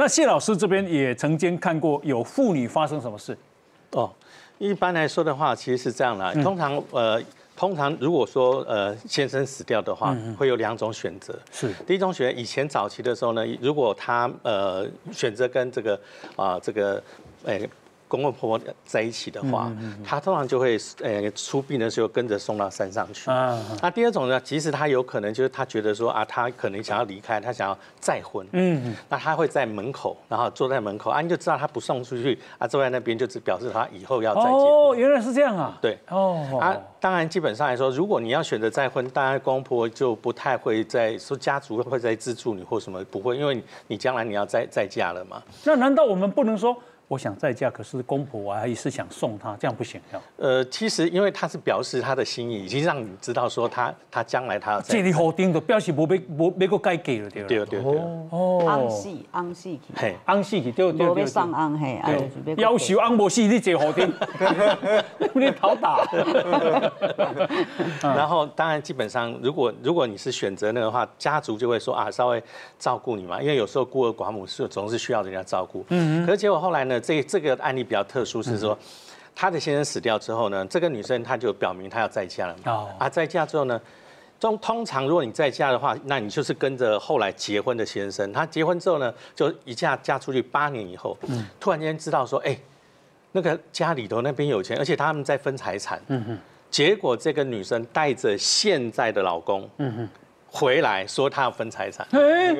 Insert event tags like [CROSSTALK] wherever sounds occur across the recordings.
那谢老师这边也曾经看过有妇女发生什么事？哦，一般来说的话，其实是这样的。通常呃，通常如果说呃先生死掉的话，会有两种选择。是第一种选择，以前早期的时候呢，如果他呃选择跟这个啊这个诶。公公婆婆在一起的话，他通常就会呃出殡的时候跟着送到山上去。那第二种呢，其实他有可能就是他觉得说啊，他可能想要离开，他想要再婚。嗯，那他会在门口，然后坐在门口啊，你就知道他不送出去啊，坐在那边就只表示他以后要再结婚。哦，原来是这样啊。对。哦。啊，当然基本上来说，如果你要选择再婚，当然公婆就不太会在说家族会在资助你或什么，不会，因为你将来你要再再嫁了嘛。那难道我们不能说？我想再嫁，可是公婆我还是想送她，这样不行要。呃，其实因为他是表示他的心意，已经让你知道说他他将来他要。这里好定的表示不被不被个该给了对对对对。哦。安死安死去。嘿，安死去对对对。上安嘿。对。要求安无死，你这好定。[LAUGHS] 你讨打。[LAUGHS] 然后当然基本上，如果如果你是选择那个话，家族就会说啊，稍微照顾你嘛，因为有时候孤儿寡母是总是需要人家照顾。嗯。可是结果后来呢？这这个案例比较特殊，是说她的先生死掉之后呢，这个女生她就表明她要再嫁了嘛。哦。啊，再嫁之后呢，通通常如果你再嫁的话，那你就是跟着后来结婚的先生。他结婚之后呢，就一嫁嫁出去八年以后，嗯，突然间知道说，哎，那个家里头那边有钱，而且他们在分财产。嗯哼。结果这个女生带着现在的老公，嗯哼，回来说她要分财产。哎，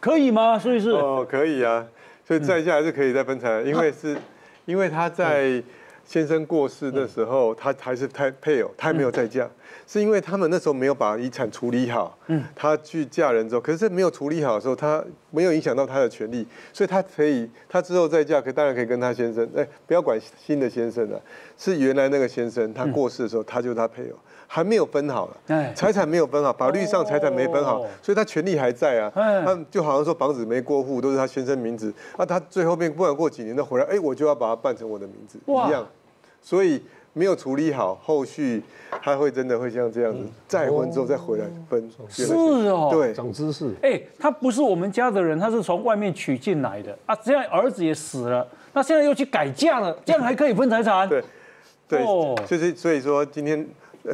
可以吗？所以是哦，可以啊。所以在下还是可以再分财，因为是，因为他在先生过世的时候，他还是太配偶，他还没有再嫁，是因为他们那时候没有把遗产处理好。嗯，他去嫁人之后，可是没有处理好的时候，他没有影响到他的权利，所以他可以，他之后再嫁，可当然可以跟他先生，哎，不要管新的先生了，是原来那个先生，他过世的时候，他就是他配偶。还没有分好了，财产没有分好，法律上财产没分好，所以他权利还在啊。他就好像说房子没过户，都是他先生名字，啊，他最后面不管过几年都回来，哎，我就要把它办成我的名字一样。所以没有处理好，后续他会真的会像这样子，再婚之后再回来分。是哦，对，长知识。哎，他不是我们家的人，他是从外面娶进来的啊。这样儿子也死了，那现在又去改嫁了，[LAUGHS] 这样还可以分财产？对，对，就是所以说今天。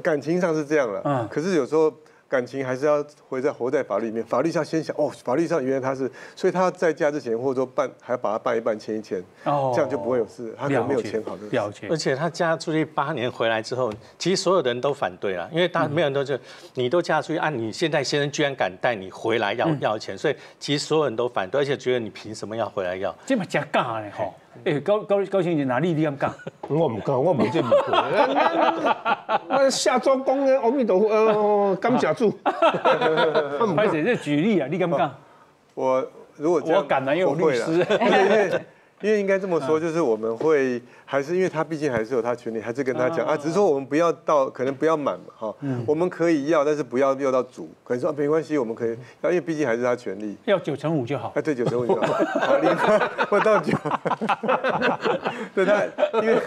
感情上是这样了，嗯，可是有时候感情还是要活在活在法律里面，法律上先想哦，法律上原来他是，所以他在嫁之前或者说办还要把他办一办签一签，哦，这样就不会有事，他可能没有签好的了解。而且他嫁出去八年回来之后，其实所有的人都反对了，因为大没有人都就你都嫁出去，按你现在先生居然敢带你回来要要钱，所以其实所有人都反对，而且觉得你凭什么要回来要？这么假干呢？哈。哎，高高高兴，哪里你敢讲？我唔讲，我唔这么过。[LAUGHS] 我下庄公嘅阿弥陀佛，呃，感谢主。开始就举例啊，你敢讲？我如果我敢呢，因为我律师。[LAUGHS] 因为应该这么说，就是我们会还是因为他毕竟还是有他权利，还是跟他讲啊，只是说我们不要到可能不要满嘛哈，我们可以要，但是不要要到足，可能说没关系，我们可以，要因为毕竟还是他权利，要九成五就好。哎，对，九成五就好，好厉害，会到九，[LAUGHS] 对他，因为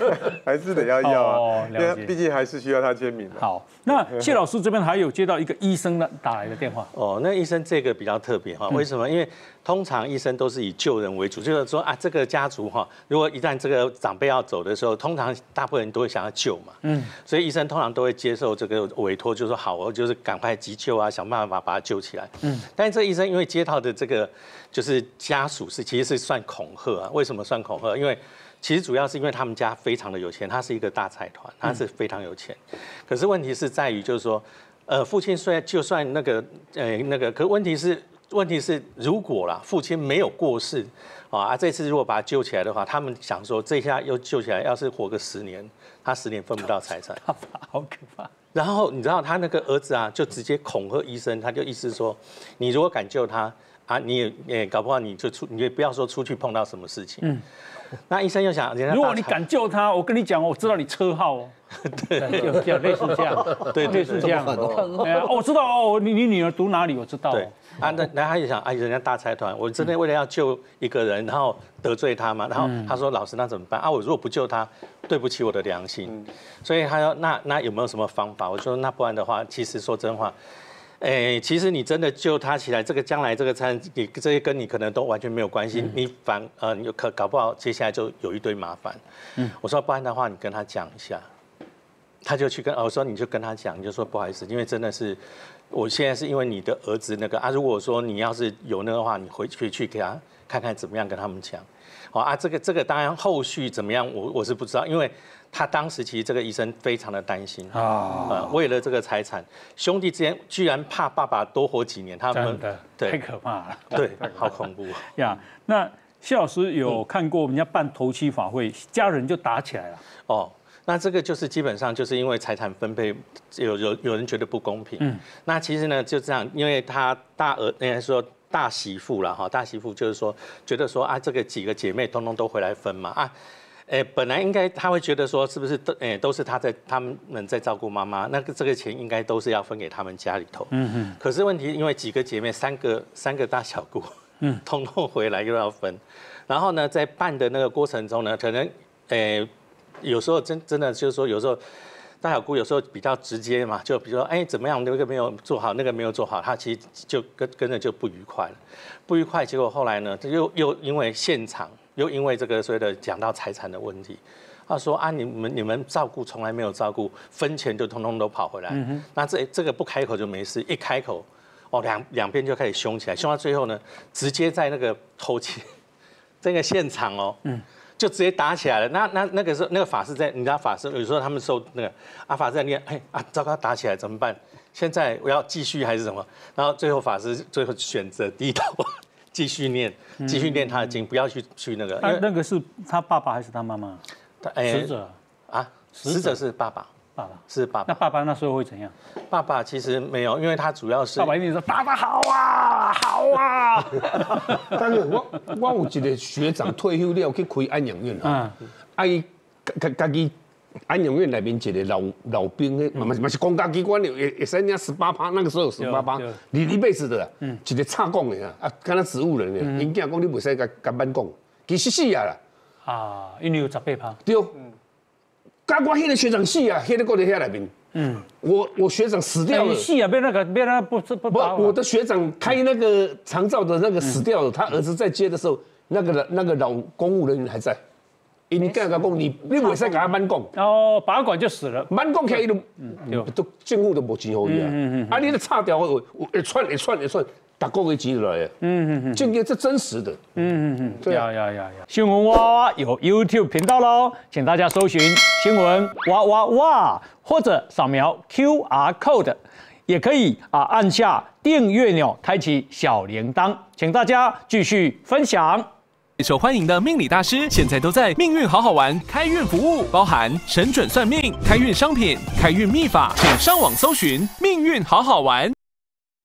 还是得要要啊，因为毕竟还是需要他签名的。好，那谢老师这边还有接到一个医生的打来的电话。哦，那医生这个比较特别哈，为什么？因为通常医生都是以救人为主，就是说啊，这个家族哈，如果一旦这个长辈要走的时候，通常大部分人都会想要救嘛，嗯，所以医生通常都会接受这个委托，就说好，我就是赶快急救啊，想办法把他救起来，嗯，但是这医生因为接到的这个就是家属是其实是算恐吓啊，为什么算恐吓？因为其实主要是因为他们家非常的有钱，他是一个大财团，他是非常有钱，可是问题是在于就是说，呃，父亲虽然就算那个呃那个，可问题是。问题是，如果啦，父亲没有过世，啊，这次如果把他救起来的话，他们想说，这下又救起来，要是活个十年，他十年分不到财产，好可怕。然后你知道他那个儿子啊，就直接恐吓医生，他就意思说，你如果敢救他啊，你也也搞不好你就出，你也不要说出去碰到什么事情。嗯。那医生又想，如果你敢救他，我跟你讲，我知道你车号哦。[LAUGHS] 对，[LAUGHS] 有有类似这样，对，类似这样。哦，我知道哦，你你女儿读哪里？我知道。对。啊，那然后他就想，哎，人家大财团，我真的为了要救一个人，然后得罪他嘛？然后他说，老师，那怎么办？啊，我如果不救他，对不起我的良心。所以他说，那那有没有什么方法？我说，那不然的话，其实说真话，哎，其实你真的救他起来，这个将来这个餐，你这些跟你可能都完全没有关系。你反呃，你可搞不好接下来就有一堆麻烦。嗯，我说不然的话，你跟他讲一下，他就去跟我说，你就跟他讲，你就说不好意思，因为真的是我现在是因为你的儿子那个啊，如果说你要是有那个话，你回去去给他看看怎么样跟他们讲。好啊，这个这个当然后续怎么样，我我是不知道，因为。他当时其实这个医生非常的担心啊，呃，为了这个财产，兄弟之间居然怕爸爸多活几年，他们对太可怕了，对，好恐怖 [LAUGHS] 呀。那谢老师有看过人家办头七法会，家人就打起来了。哦，那这个就是基本上就是因为财产分配有有有人觉得不公平。嗯，那其实呢就这样，因为他大儿应该说大媳妇了哈，大媳妇就是说觉得说啊，这个几个姐妹通通都回来分嘛啊。哎，本来应该他会觉得说，是不是都哎都是他在他们在照顾妈妈，那个这个钱应该都是要分给他们家里头。嗯嗯。可是问题，因为几个姐妹，三个三个大小姑，嗯，[LAUGHS] 通通回来又要分，然后呢，在办的那个过程中呢，可能诶有时候真真的就是说，有时候大小姑有时候比较直接嘛，就比如说哎怎么样，那个没有做好，那个没有做好，他其实就跟跟着就不愉快了，不愉快，结果后来呢，又又因为现场。又因为这个所谓的讲到财产的问题，他说啊，你们你们照顾从来没有照顾，分钱就通通都跑回来。那这这个不开口就没事，一开口，哦两两边就开始凶起来，凶到最后呢，直接在那个偷窃这个现场哦，就直接打起来了。那那那个时候那个法师在，你知道法师有时候他们受那个阿法师在念，哎啊糟糕打起来怎么办？现在我要继续还是什么？然后最后法师最后选择低头。[LAUGHS] 继续念，继续念他的经，不要去去那个。那那个是他爸爸还是他妈妈？死者啊，死者是爸爸，爸爸是爸爸。那爸爸那时候会怎样？爸爸其实没有，因为他主要是爸爸一定说爸爸好啊，好啊。[LAUGHS] 但是我我有一个学长退休了去开安养院啊，啊伊家家己。安养院内面一个老老兵，嘛嘛是公家机关的，也也是人家十八趴，那个时候十八趴，你一辈子的，嗯，一个差讲的啊，啊，跟他植物人呢，因囝讲你袂使甲甲班讲，其实死啊啦，啊，因为有十八趴，对，甲我迄个学长死啊，迄个过在遐内面，嗯，我我学长死掉了，死啊，被那个被那不不不，我的学长开那个长照的那个死掉了，他儿子在接的时候，那个那个老公务人员还在。你干个讲，你你袂使甲他慢讲。哦，拔管就死了。慢讲起来，伊都都政府都无钱好伊啊。嗯嗯啊，你都差掉，一串一串一串，大个月钱来啊。嗯嗯嗯。这个是真实的。嗯嗯嗯。对呀呀呀呀！新闻哇哇有 YouTube 频道喽，请大家搜寻新闻哇哇哇，或者扫描 QR code，也可以啊按下订阅钮，开启小铃铛，请大家继续分享。受欢迎的命理大师，现在都在命运好好玩开运服务，包含神准算命、开运商品、开运秘法，请上网搜寻命运好好玩。